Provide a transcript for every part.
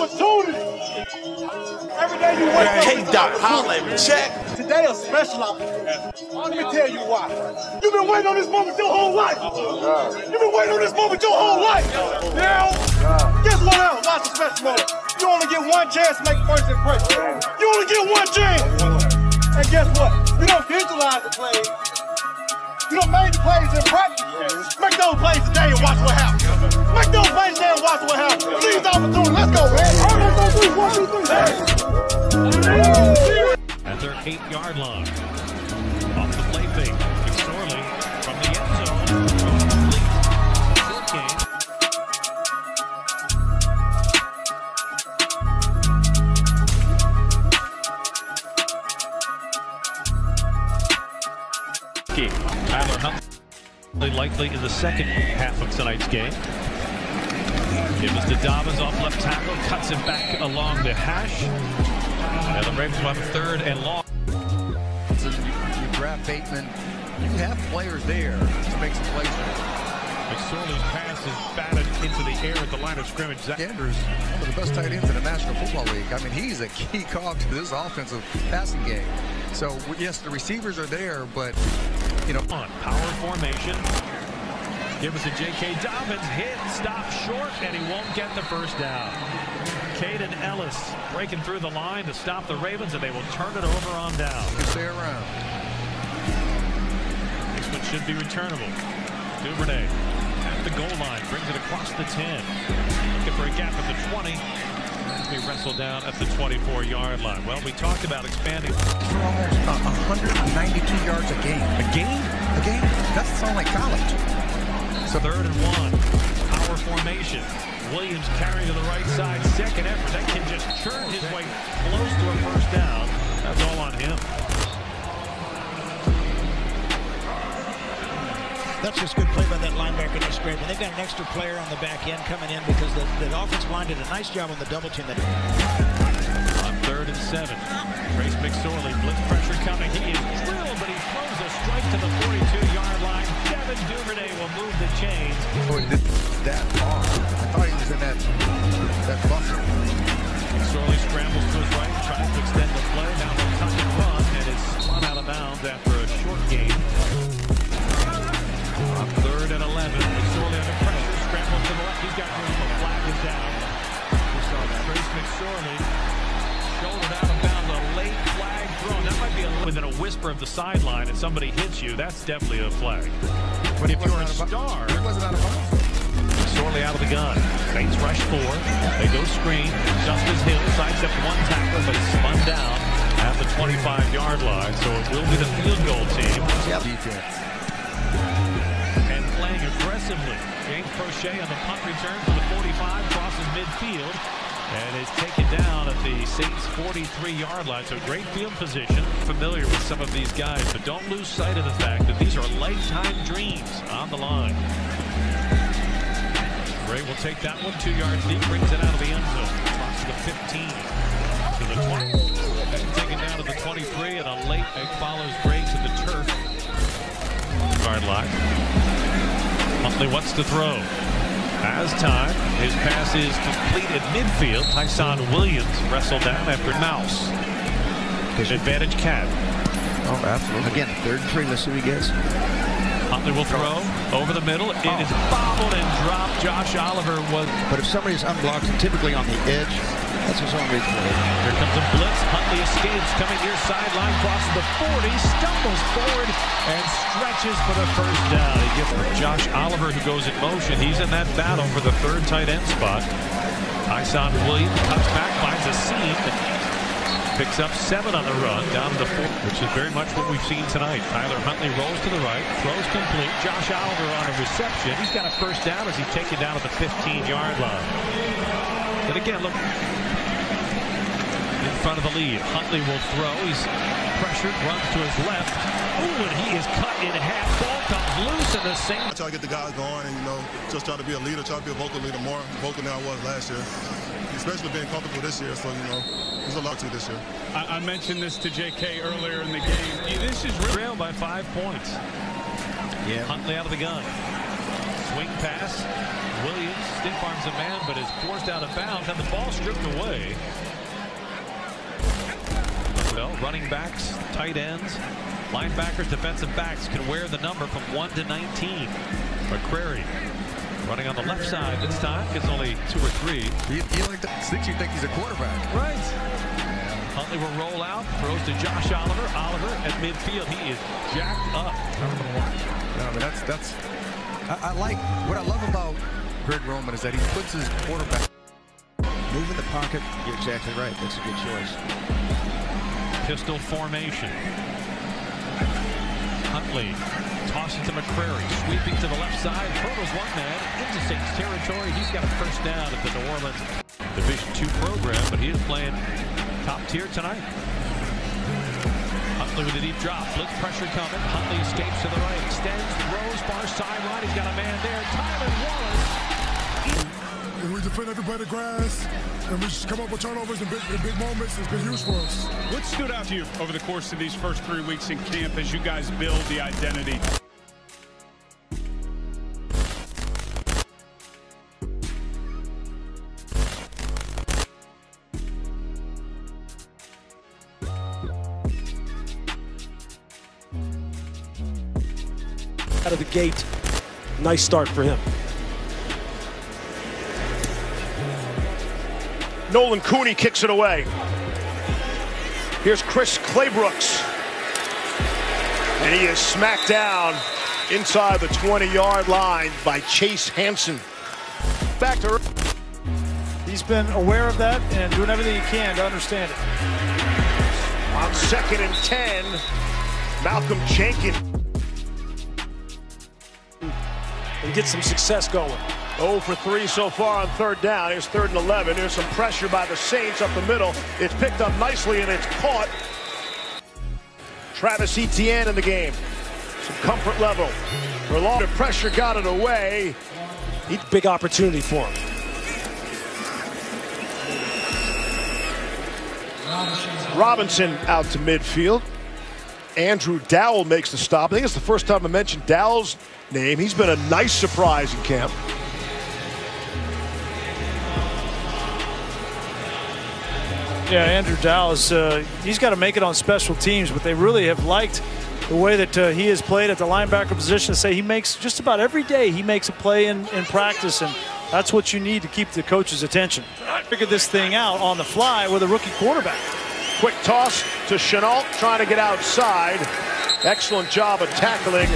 opportunity. Every day you wake up. K-Dot, holla at me, check. Today a special opportunity. Let me tell you why. You've been waiting on this moment your whole life. You've been waiting on this moment your whole life. Now, guess what else? Watch the special moment. You only get one chance to make first impression. You only get one chance. And guess what? You don't visualize the plays. You don't make the plays in practice. Make those plays today and watch what happens. Make those plays today and watch what happens. Seize the opportunity. Let's go, man. At their eight-yard line. Off the play fake, McSorley from the end zone. Tyler Huntley likely in the second half of tonight's game. It was Dobbins off left tackle, cuts him back along the hash. And the Ravens will have a third and long. So you, you grab Bateman. You have players there to make some plays. McSorley's pass is batted into the air at the line of scrimmage. Zach Andrews, one of the best tight ends in the National Football League. I mean, he's a key cog to this offensive passing game. So, yes, the receivers are there, but, you know, on power formation. Give us a J.K. Dobbins hit, stop short, and he won't get the first down. Kaden Elliss breaking through the line to stop the Ravens, and they will turn it over on down. stay around. This one should be returnable. Duvernay at the goal line, brings it across the 10. Looking for a gap at the 20. He wrestled down at the 24-yard line. Well, we talked about expanding. For almost uh, 192 yards a game. A game? A game? That's sound like college. So third and one. Power formation. Williams carrying to the right side. Second effort. That kid just churned his way close to a first down. That's all on him. That's just good play by that linebacker. That's great. And they've got an extra player on the back end coming in because the, the offensive line did a nice job on the double team. That On third and seven. Trace McSorley. Blitz pressure coming. He is drilled, but he strike to the 42-yard line. Devin Duvernay will move the chains. Boy, this, that far. I thought he was in that, that buffer. McSorley scrambles to his right, tries to extend the play. Now the tuck and run, and is spun out of bounds after a short gain. On third and 11, McSorley under pressure, scrambles to the left. He's got room. The flag is down. We saw Trace McSorley within a whisper of the sideline, and somebody hits you. That's definitely a flag. But if you're a star, He wasn't out of. Sorely out of the gun. Saints rush four. They go screen. Justice Hill sidestepped one tackle, but it's spun down at the 25-yard line. So it will be the field goal team. Defense. And playing aggressively. James Crochet on the punt return for the 45. Crosses midfield. And is taken down at the Saints 43-yard line. So great field position. Familiar with some of these guys. But don't lose sight of the fact that these are lifetime dreams on the line. Ray will take that one two yards deep, brings it out of the end zone. Across to the 15 to the 20. Then taken down to the 23, and a late egg follows Gray to the turf. Guard line. Huntley wants to throw. Has time. His pass is complete at midfield. Ty'Son Williams wrestled down after Mouse. His advantage cat. Oh, absolutely. again, third and three. Let's see what he gets. Huntley will throw over the middle. It oh. is bobbled and dropped. Josh Oliver was But if somebody is unblocked, typically on the edge, that's his own reason for it. Here comes a blitz. Huntley escapes, coming near sideline, crosses the 40, stumbles forward, and stretches for the first down. He gets Josh Oliver, who goes in motion. He's in that battle for the third tight end spot. Ty'Son Williams comes back, finds a seam, picks up seven on the run, down to the four, which is very much what we've seen tonight. Tyler Huntley rolls to the right, throws complete. Josh Oliver on a reception. He's got a first down as he's taken down at the 15-yard line. And again, look, front of the lead. Huntley will throw. He's pressured, runs to his left. Ooh, and he is cut in half. Ball comes loose in the same. I try to get the guys going and, you know, just try to be a leader, try to be a vocal leader more vocal than I was last year. Especially being comfortable this year, so, you know, there's a lot to this year. I, I mentioned this to JK earlier in the game. This is really Trail by five points. Yeah. Huntley out of the gun. Swing pass. Williams Stiff arms a man, but is forced out of bounds, and the ball stripped away. Running backs, tight ends, linebackers, defensive backs can wear the number from 1 to 19. McCrary running on the left side this time, gets only two or three. You, you like think you think he's a quarterback. Right. Huntley will roll out, throws to Josh Oliver. Oliver at midfield, he is jacked up. No, I mean, that's that's. I, I like what I love about Greg Roman is that he puts his quarterback. Move in the pocket. You're exactly right. That's a good choice. Pistol formation. Huntley tosses to McCrary, sweeping to the left side, hurdles one man into Saints territory. He's got a first down at the New Orleans Division II program, but he is playing top tier tonight. Huntley with a deep drop, blitz pressure coming. Huntley escapes to the right, extends, throws far sideline. He's got a man there. Tylan Wallace. And we defend every blade of grass, and we just come up with turnovers in big, in big moments. It's been huge for us. What stood out to you over the course of these first three weeks in camp as you guys build the identity? Out of the gate, nice start for him. Nolan Cooney kicks it away. Here's Chris Claybrooks. And he is smacked down inside the 20-yard line by Chase Hansen. Back to He's been aware of that and doing everything he can to understand it. on second and 10. Malcolm Jenkins. And get some success going. 0 for 3 so far on third down. Here's third and 11. There's some pressure by the Saints up the middle. It's picked up nicely and it's caught. Travis Etienne in the game. Some comfort level. For long, pressure got it away. Big opportunity for him. Robinson out to midfield. Andrew Dowell makes the stop. I think it's the first time I mentioned Dowell's name. He's been a nice surprise in camp. Yeah, Andrew Dowell, uh, he's got to make it on special teams, but they really have liked the way that uh, he has played at the linebacker position. Say he makes just about every day he makes a play in, in practice, and that's what you need to keep the coach's attention. Figure this thing out on the fly with a rookie quarterback. Quick toss to Chenault, trying to get outside. Excellent job of tackling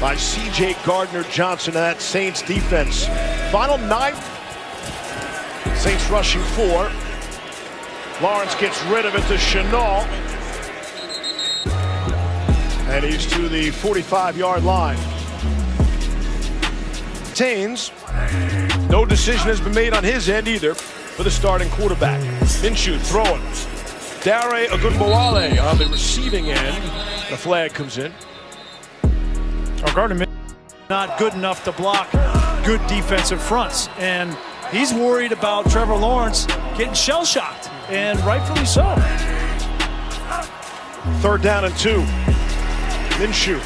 by C.J. Gardner Johnson and that Saints defense. Final nine. Saints rushing four. Lawrence gets rid of it to Chenault. And he's to the 45-yard line. Tains, no decision has been made on his end either for the starting quarterback. Minshew throwing. Dare Ogunbowale on the receiving end. The flag comes in. Our Gardner not good enough to block good defensive fronts, and he's worried about Trevor Lawrence getting shell-shocked, and rightfully so. Third down and two. Minshew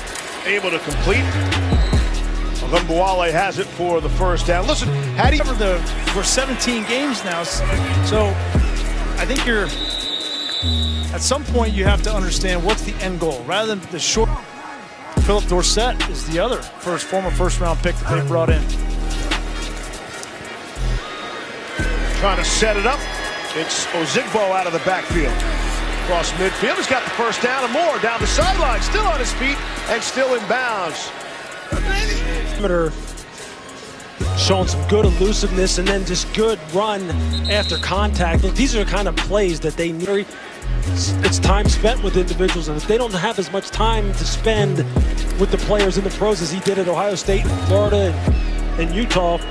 able to complete. Ogunbowale has it for the first down. Listen, had he Cover the we're 17 games now, so I think you're at some point you have to understand what's the end goal rather than the short. Phillip Dorsett is the other first former first round pick that they brought in. trying to set it up. It's Ozigbo out of the backfield. Across midfield, he's got the first down and more. Down the sideline, still on his feet and still in bounds. showing some good elusiveness and then just good run after contact. Look, these are the kind of plays that they need. It's, it's time spent with individuals, and if they don't have as much time to spend with the players in the pros as he did at Ohio State, and Florida, and, and Utah, the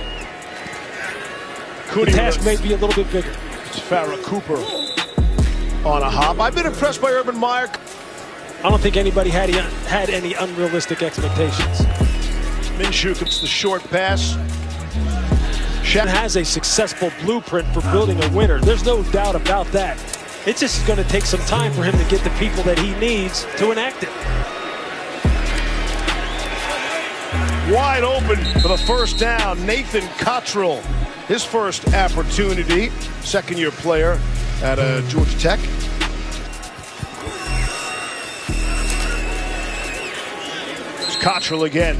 Cooney task may be a little bit bigger. It's Farrah Cooper on a hop. I've been impressed by Urban Meyer. I don't think anybody had, uh, had any unrealistic expectations. Minshew gets the short pass. Shannon has a successful blueprint for building a winner. There's no doubt about that. It's just going to take some time for him to get the people that he needs to enact it. Wide open for the first down. Nathan Cottrell, his first opportunity. Second year player at uh, Georgia Tech. It's Cottrell again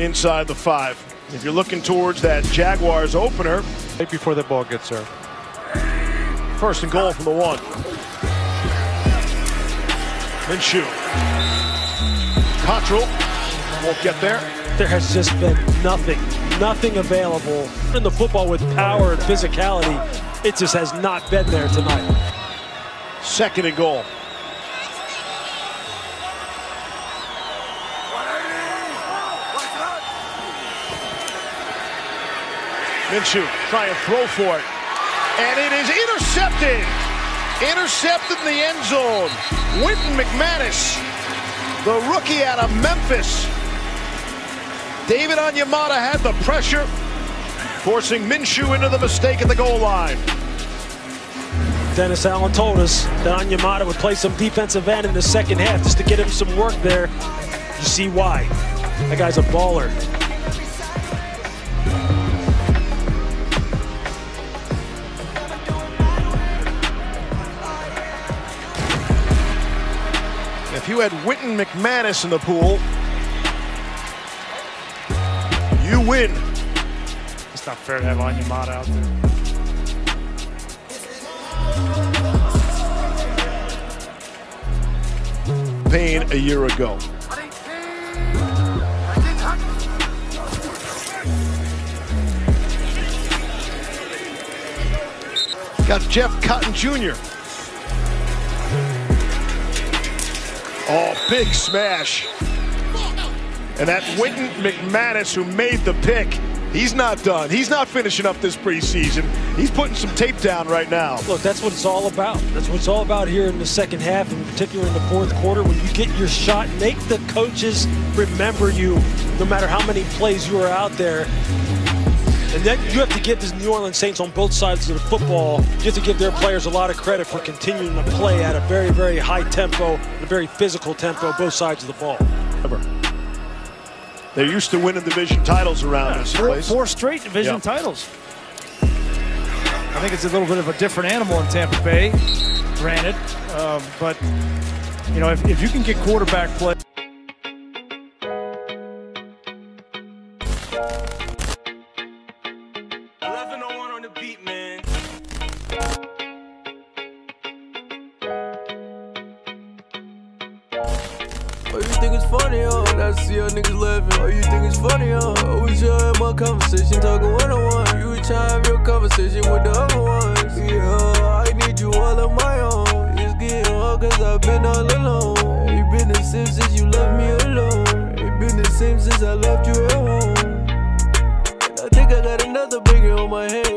inside the five. If you're looking towards that Jaguars opener, right before the ball gets there. First and goal from the one. Minshew. Cottrell won't get there. There has just been nothing, nothing available in the football with power and physicality. It just has not been there tonight. Second and goal. Minshew try and throw for it. And it is intercepted. Intercepted in the end zone. Wynton McManis, the rookie out of Memphis. David Onyemata had the pressure, forcing Minshew into the mistake at the goal line. Dennis Allen told us that Onyemata would play some defensive end in the second half just to get him some work there. You see why. That guy's a baller. If you had Wynton McManis in the pool, you win. It's not fair to have Onyemata out there. Pain a year ago. Got Jeff Cotton Jr. Oh, big smash. And that Wynton McManis who made the pick, he's not done. He's not finishing up this preseason. He's putting some tape down right now. Look, that's what it's all about. That's what it's all about here in the second half, in particular in the fourth quarter. When you get your shot, make the coaches remember you no matter how many plays you are out there. And then you have to give the New Orleans Saints on both sides of the football, you have to give their players a lot of credit for continuing to play at a very, very high tempo, a very physical tempo, both sides of the ball. They're used to winning division titles around Yeah, this four, place. four straight division Yeah. titles. I think it's a little bit of a different animal in Tampa Bay, granted. Um, but, you know, if, if you can get quarterback play. Funny, oh. huh? I see your niggas laughing. Oh, you think it's funny, huh? Oh, we should have my conversation, talking one on one. You try to have your conversation with the other ones. Yeah, I need you all on my own. It's getting hard cause I've been all alone. Ain't been the same since you left me alone. Ain't been the same since I left you at home. And I think I got another baby on my head,